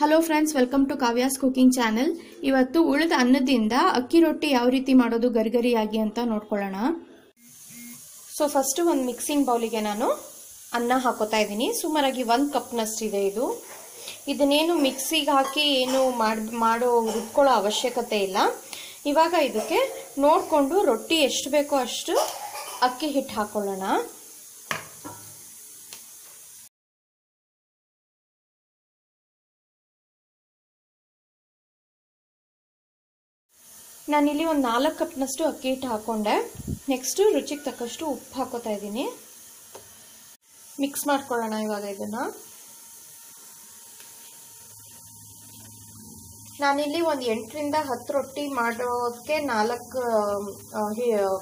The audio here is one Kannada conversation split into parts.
Hello friends welcome to Kavya's cooking channel ಇವತ್ತು ಉಳಿದ ಅನ್ನದಿಂದ ಅಕ್ಕಿ ರೊಟ್ಟಿ ಯಾವ ರೀತಿ ಮಾಡೋದು ಗರಿಗರಿಯಾಗಿ ಅಂತ ನೋಡ್ಕೊಳ್ಳೋಣ. ಸೊ ಫಸ್ಟ್ ಒಂದು ಮಿಕ್ಸಿಂಗ್ ಬೌಲಿಗೆ ನಾನು ಅನ್ನ ಹಾಕೋತಾ ಇದ್ದೀನಿ. ಸುಮಾರಾಗಿ ಒಂದು ಕಪ್ನಷ್ಟಿದೆ ಇದು ಇದನ್ನೇನು ಮಿಕ್ಸಿಗೆ ಹಾಕಿ ಏನು ಮಾಡಿ, ಮಾಡೋ, ರುಬ್ಕೊಳ್ಳೋ ಅವಶ್ಯಕತೆ ಇಲ್ಲ. ಇವಾಗ ಇದಕ್ಕೆ ನೋಡಿಕೊಂಡು ರೊಟ್ಟಿ ಎಷ್ಟು ಬೇಕೋ ಅಷ್ಟು ಅಕ್ಕಿ ಹಿಟ್ಟು ಹಾಕೊಳ್ಳೋಣ. ನಾನಿಲ್ಲಿ ಒಂದು ನಾಲ್ಕು ಕಪ್ನಷ್ಟು ಅಕ್ಕಿ ಹಿಟ್ಟು ಹಾಕೊಂಡೆ. ನೆಕ್ಸ್ಟು ರುಚಿಗೆ ತಕ್ಕಷ್ಟು ಉಪ್ಪು ಹಾಕೋತಾ ಇದ್ದೀನಿ. ಮಿಕ್ಸ್ ಮಾಡ್ಕೊಳ್ಳೋಣ ಇವಾಗ ಇದನ್ನ. ನಾನಿಲ್ಲಿ ಒಂದು ಎಂಟರಿಂದ ಹತ್ತು ರೊಟ್ಟಿ ಮಾಡೋದಕ್ಕೆ ನಾಲ್ಕು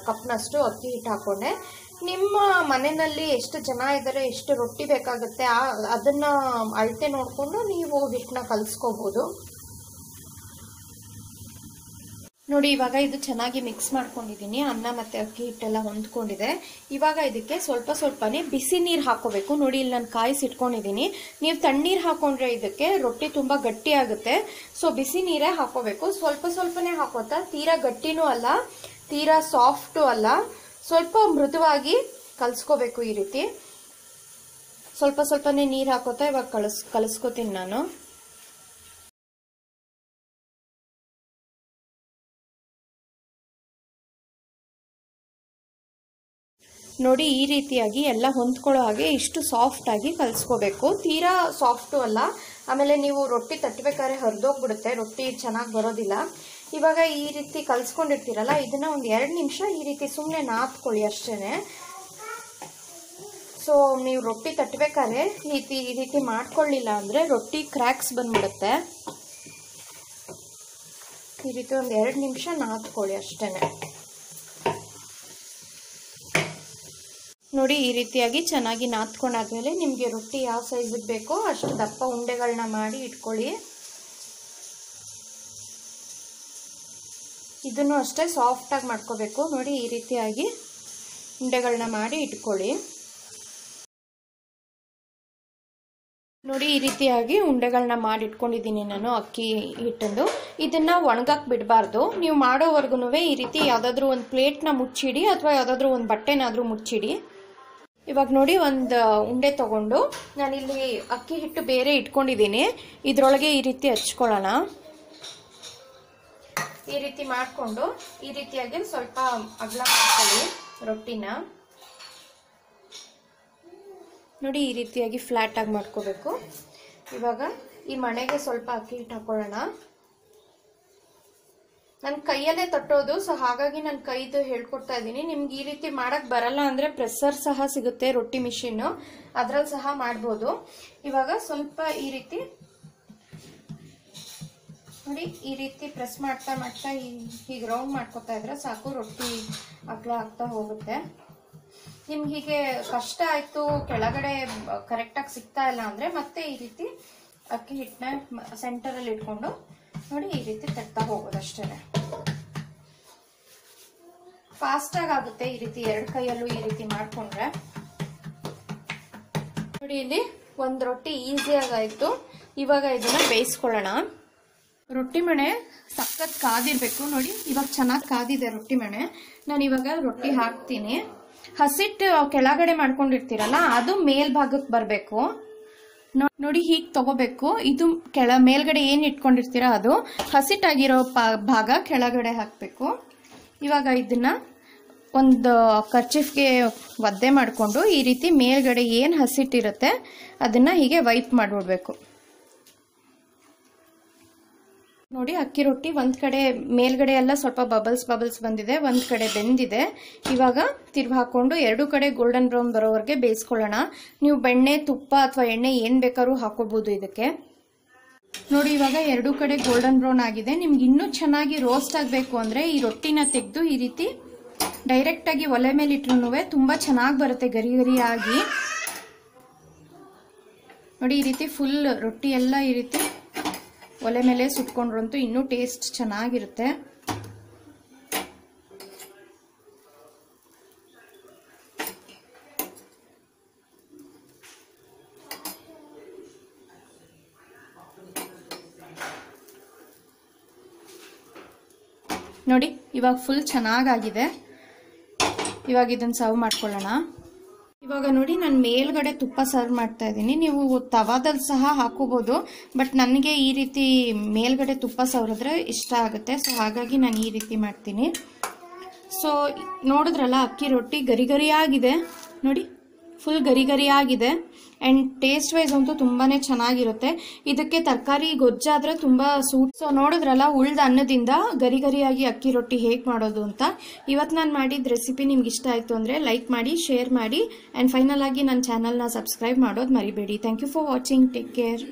ಕಪ್ನಷ್ಟು ಅಕ್ಕಿ ಹಿಟ್ಟು ಹಾಕೊಂಡೆ. ನಿಮ್ಮ ಮನೆಯಲ್ಲಿ ಎಷ್ಟು ಜನ ಇದ್ದಾರೆ, ಎಷ್ಟು ರೊಟ್ಟಿ ಬೇಕಾಗುತ್ತೆ ಅದನ್ನ ಅಳತೆ ನೋಡಿಕೊಂಡು ನೀವು ಹಿಟ್ಟನ್ನ ಕಲಿಸ್ಕೋಬೋದು. ನೋಡಿ, ಇವಾಗ ಇದು ಚೆನ್ನಾಗಿ ಮಿಕ್ಸ್ ಮಾಡ್ಕೊಂಡಿದ್ದೀನಿ ಅನ್ನ ಮತ್ತೆ ಅಕ್ಕಿ ಹಿಟ್ಟೆಲ್ಲ ಹೊಂದ್ಕೊಂಡಿದೆ. ಇವಾಗ ಇದಕ್ಕೆ ಸ್ವಲ್ಪ ಸ್ವಲ್ಪನೇ ಬಿಸಿ ನೀರು ಹಾಕೋಬೇಕು. ನೋಡಿ, ಇಲ್ಲಿ ನಾನು ಕಾಯಿಸಿಟ್ಕೊಂಡಿದ್ದೀನಿ ನೀವು ತಣ್ಣೀರು ಹಾಕೊಂಡ್ರೆ ಇದಕ್ಕೆ ರೊಟ್ಟಿ ತುಂಬ ಗಟ್ಟಿ ಆಗುತ್ತೆ. ಸೊ ಬಿಸಿ ನೀರೇ ಹಾಕೋಬೇಕು. ಸ್ವಲ್ಪ ಸ್ವಲ್ಪನೇ ಹಾಕೋತಾ, ತೀರಾ ಗಟ್ಟಿನೂ ಅಲ್ಲ, ತೀರಾ ಸಾಫ್ಟು ಅಲ್ಲ, ಸ್ವಲ್ಪ ಮೃದುವಾಗಿ ಕಲಿಸ್ಕೋಬೇಕು ಈ ರೀತಿ. ಸ್ವಲ್ಪ ಸ್ವಲ್ಪನೇ ನೀರು ಹಾಕೋತಾ ಇವಾಗ ಕಳಿಸ್ ಕಲಿಸ್ಕೋತೀನಿ ನಾನು. ನೋಡಿ ಈ ರೀತಿಯಾಗಿ ಎಲ್ಲ ಹೊಂದ್ಕೊಳ್ಳೋ ಹಾಗೆ ಇಷ್ಟು ಸಾಫ್ಟಾಗಿ ಕಲಿಸ್ಕೋಬೇಕು. ತೀರಾ ಸಾಫ್ಟು ಅಲ್ಲ. ಆಮೇಲೆ ನೀವು ರೊಟ್ಟಿ ತಟ್ಟಬೇಕಾದ್ರೆ ಹರಿದೋಗ್ಬಿಡುತ್ತೆ. ರೊಟ್ಟಿ ಚೆನ್ನಾಗಿ ಬರೋದಿಲ್ಲ. ಇವಾಗ ಈ ರೀತಿ ಕಲಿಸ್ಕೊಂಡಿರ್ತೀರಲ್ಲ, ಇದನ್ನು ಒಂದು ಎರಡು ನಿಮಿಷ ಈ ರೀತಿ ಸುಮ್ಮನೆ ನಾತ್ಕೊಳ್ಳಿ ಅಷ್ಟೇ ಸೊ ನೀವು ರೊಟ್ಟಿ ತಟ್ಟಬೇಕಾದ್ರೆ ರೀತಿ, ಈ ರೀತಿ ಮಾಡ್ಕೊಳ್ಳಿಲ್ಲ ಅಂದರೆ ರೊಟ್ಟಿ ಕ್ರ್ಯಾಕ್ಸ್ ಬಂದ್ಬಿಡುತ್ತೆ. ಈ ರೀತಿ ಒಂದು ಎರಡು ನಿಮಿಷ ನಾತ್ಕೊಳ್ಳಿ ಅಷ್ಟೇ ನೋಡಿ ಈ ರೀತಿಯಾಗಿ ಚೆನ್ನಾಗಿ ನಾತ್ಕೊಂಡಾದ್ಮೇಲೆ ನಿಮಗೆ ರೊಟ್ಟಿ ಯಾವ ಸೈಜಿಗೆ ಬೇಕೋ ಅಷ್ಟು ದಪ್ಪ ಉಂಡೆಗಳನ್ನ ಮಾಡಿ ಇಟ್ಕೊಳ್ಳಿ. ಇದನ್ನು ಅಷ್ಟೇ ಸಾಫ್ಟಾಗಿ ಮಾಡ್ಕೋಬೇಕು. ನೋಡಿ ಈ ರೀತಿಯಾಗಿ ಉಂಡೆಗಳನ್ನ ಮಾಡಿ ಇಟ್ಕೊಳ್ಳಿ. ನೋಡಿ ಈ ರೀತಿಯಾಗಿ ಉಂಡೆಗಳನ್ನ ಮಾಡಿ ಇಟ್ಕೊಂಡಿದ್ದೀನಿ ನಾನು ಅಕ್ಕಿ ಹಿಟ್ಟಂದು ಇದನ್ನು ಒಣಗಕ್ಕೆ ಬಿಡಬಾರ್ದು. ನೀವು ಮಾಡೋವರೆಗೂ ಈ ರೀತಿ ಯಾವುದಾದ್ರೂ ಒಂದು ಪ್ಲೇಟ್ನ ಮುಚ್ಚಿಡಿ ಅಥವಾ ಯಾವುದಾದ್ರೂ ಒಂದು ಬಟ್ಟೆನಾದರೂ ಮುಚ್ಚಿಡಿ. ಇವಾಗ ನೋಡಿ ಒಂದು ಉಂಡೆ ತಗೊಂಡು ನಾನಿಲ್ಲಿ ಅಕ್ಕಿ ಹಿಟ್ಟು ಬೇರೆ ಇಟ್ಕೊಂಡಿದ್ದೀನಿ. ಇದರೊಳಗೆ ಈ ರೀತಿ ಹಚ್ಕೊಳ್ಳೋಣ. ಈ ರೀತಿ ಮಾಡಿಕೊಂಡು ಈ ರೀತಿಯಾಗಿ ಸ್ವಲ್ಪ ಅಗಲ ಮಾಡ್ಕೊಳ್ಳಿ ರೊಟ್ಟಿನ. ನೋಡಿ ಈ ರೀತಿಯಾಗಿ ಫ್ಲಾಟ್ ಆಗಿ ಮಾಡ್ಕೋಬೇಕು. ಇವಾಗ ಈ ಮಣೆಗೆ ಸ್ವಲ್ಪ ಅಕ್ಕಿ ಹಿಟ್ಟು ಹಾಕೊಳ್ಳೋಣ. ನನ್ನ ಕೈಯಲ್ಲೇ ತಟ್ಟೋದು ಸೊ ಹಾಗಾಗಿ ನನ್ನ ಕೈದು ಹೇಳ್ಕೊಡ್ತಾ ಇದ್ದೀನಿ. ನಿಮ್ಗೆ ಈ ರೀತಿ ಮಾಡಕ್ ಬರಲ್ಲ ಅಂದ್ರೆ ಪ್ರೆಸ್ಸರ್ ಸಹ ಸಿಗುತ್ತೆ, ರೊಟ್ಟಿ ಮಿಷಿನ್. ಅದ್ರಲ್ಲಿ ಸಹ ಮಾಡ್ಬೋದು. ಇವಾಗ ಸ್ವಲ್ಪ ಈ ರೀತಿ, ನೋಡಿ, ಈ ರೀತಿ ಪ್ರೆಸ್ ಮಾಡ್ತಾ ಮಾಡ್ತಾ ಹೀಗೆ ರೌಂಡ್ ಮಾಡ್ಕೊತಾ ಇದ್ರೆ ಸಾಕು, ರೊಟ್ಟಿ ಅಗ್ಲ ಆಗ್ತಾ ಹೋಗುತ್ತೆ. ನಿಮ್ಗೆ ಹೀಗೆ ಕಷ್ಟ ಆಯ್ತು, ಕೆಳಗಡೆ ಕರೆಕ್ಟಾಗಿ ಸಿಗ್ತಾ ಇಲ್ಲ ಅಂದ್ರೆ ಮತ್ತೆ ಈ ರೀತಿ ಅಕ್ಕಿ ಹಿಟ್ಟನ್ನ ಸೆಂಟರಲ್ಲಿ ಇಟ್ಕೊಂಡು ನೋಡಿ ಈ ರೀತಿ ತಟ್ತಾ ಹೋಗೋದಷ್ಟೇ ಫಾಸ್ಟಾಗಿ ಆಗುತ್ತೆ ಈ ರೀತಿ ಎರಡು ಕೈಯಲ್ಲೂ ಈ ರೀತಿ ಮಾಡ್ಕೊಂಡ್ರೆ. ನೋಡಿ ಇಲ್ಲಿ ಒಂದು ರೊಟ್ಟಿ ಈಸಿಯಾಗಿ ಆಯಿತು. ಇವಾಗ ಇದನ್ನ ಬೇಯಿಸ್ಕೊಳ್ಳೋಣ. ರೊಟ್ಟಿ ಮಣೆ ಸಖತ್ ಕಾದಿರ್ಬೇಕು. ನೋಡಿ, ಇವಾಗ ಚೆನ್ನಾಗಿ ಕಾದಿದೆ ರೊಟ್ಟಿ ಮಣೆ. ನಾನು ಇವಾಗ ರೊಟ್ಟಿ ಹಾಕ್ತೀನಿ. ಹಸಿಟ್ಟು ಕೆಳಗಡೆ ಮಾಡ್ಕೊಂಡಿರ್ತೀರಲ್ಲ, ಅದು ಮೇಲ್ಭಾಗಕ್ಕೆ ಬರಬೇಕು. ನೋಡಿ ಹೀಗೆ ತಗೋಬೇಕು. ಇದು ಕೆಳ ಮೇಲ್ಗಡೆ ಏನು ಇಟ್ಕೊಂಡಿರ್ತೀರ ಅದು? ಹಸಿಟ್ಟಾಗಿರೋ ಭಾಗ ಕೆಳಗಡೆ ಹಾಕಬೇಕು. ಇವಾಗ ಇದನ್ನ ಒಂದು ಕರ್ಚಿಫ್ಗೆ ಒದ್ದೆ ಮಾಡಿಕೊಂಡು ಈ ರೀತಿ ಮೇಲ್ಗಡೆ ಏನು ಹಸಿಟ್ಟಿರುತ್ತೆ ಅದನ್ನ ಹೀಗೆ ವೈಪ್ ಮಾಡಿಬಿಡ್ಬೇಕು. ನೋಡಿ, ಅಕ್ಕಿ ರೊಟ್ಟಿ ಒಂದು ಕಡೆ ಮೇಲ್ಗಡೆ ಎಲ್ಲ ಸ್ವಲ್ಪ ಬಬಲ್ಸ್ ಬಬಲ್ಸ್ ಬಂದಿದೆ, ಒಂದು ಕಡೆ ಬೆಂದಿದೆ. ಇವಾಗ ತಿರ್ಗಿ ಹಾಕೊಂಡು ಎರಡು ಕಡೆ ಗೋಲ್ಡನ್ ಬ್ರೌನ್ ಬರೋವರೆಗೆ ಬೇಯಿಸ್ಕೊಳ್ಳೋಣ. ನೀವು ಬೆಣ್ಣೆ, ತುಪ್ಪ ಅಥವಾ ಎಣ್ಣೆ ಏನು ಬೇಕಾದ್ರೂ ಹಾಕೋಬಹುದು ಇದಕ್ಕೆ. ನೋಡಿ, ಇವಾಗ ಎರಡು ಕಡೆ ಗೋಲ್ಡನ್ ಬ್ರೌನ್ ಆಗಿದೆ. ನಿಮ್ಗೆ ಇನ್ನೂ ಚೆನ್ನಾಗಿ ರೋಸ್ಟ್ ಆಗಬೇಕು ಅಂದರೆ ಈ ರೊಟ್ಟಿನ ತೆಗೆದು ಈ ರೀತಿ ಡೈರೆಕ್ಟಾಗಿ ಒಲೆ ಮೇಲೆ ಇಟ್ರೂ ತುಂಬ ಚೆನ್ನಾಗಿ ಬರುತ್ತೆ ಗರಿ ಗರಿಯಾಗಿ. ನೋಡಿ, ಈ ರೀತಿ ಫುಲ್ ರೊಟ್ಟಿ ಎಲ್ಲ ಈ ರೀತಿ ಒಲೆ ಮೇಲೆ ಸುಟ್ಕೊಂಡ್ರಂತೂ ಇನ್ನೂ ಟೇಸ್ಟ್ ಚೆನ್ನಾಗಿರುತ್ತೆ. ನೋಡಿ ಇವಾಗ ಫುಲ್ ಚೆನ್ನಾಗಾಗಿದೆ. ಇವಾಗ ಇದನ್ನು ಸರ್ವ್ ಮಾಡ್ಕೊಳ್ಳೋಣ. ಇವಾಗ ನೋಡಿ, ನಾನು ಮೇಲ್ಗಡೆ ತುಪ್ಪ ಸರ್ವ್ ಮಾಡ್ತಾ ಇದ್ದೀನಿ. ನೀವು ತವಾದಲ್ಲಿ ಸಹ ಹಾಕೋಬೋದು ಬಟ್ ನನಗೆ ಈ ರೀತಿ ಮೇಲ್ಗಡೆ ತುಪ್ಪ ಸವರಿದ್ರೆ ಇಷ್ಟ ಆಗುತ್ತೆ. ಸೊ ಹಾಗಾಗಿ ನಾನು ಈ ರೀತಿ ಮಾಡ್ತೀನಿ. ಸೊ ನೋಡಿದ್ರಲ್ಲ, ಅಕ್ಕಿ ರೊಟ್ಟಿ ಗರಿ ಗರಿಯಾಗಿದೆ. ನೋಡಿ ಫುಲ್ ಗರಿ ಗರಿಯಾಗಿದೆ. ಆ್ಯಂಡ್ ಟೇಸ್ಟ್ ವೈಸ್ ಅಂತೂ ತುಂಬಾ ಚೆನ್ನಾಗಿರುತ್ತೆ. ಇದಕ್ಕೆ ತರಕಾರಿ ಗೊಜ್ಜಾದರೆ ತುಂಬ ಸೂಟ್ ಸೊ ನೋಡಿದ್ರಲ್ಲ, ಉಳ್ದ ಅನ್ನದಿಂದ ಗರಿ ಗರಿಯಾಗಿ ಅಕ್ಕಿ ರೊಟ್ಟಿ ಹೇಗೆ ಮಾಡೋದು ಅಂತ. ಇವತ್ತು ನಾನು ಮಾಡಿದ ರೆಸಿಪಿ ನಿಮ್ಗೆ ಇಷ್ಟ ಆಯಿತು ಅಂದರೆ ಲೈಕ್ ಮಾಡಿ ಶೇರ್ ಮಾಡಿ. ಆ್ಯಂಡ್ ಫೈನಲ್ ಆಗಿ ನನ್ನ ಚಾನಲ್ನ ಸಬ್ಸ್ಕ್ರೈಬ್ ಮಾಡೋದು ಮರಿಬೇಡಿ. Thank you for watching take care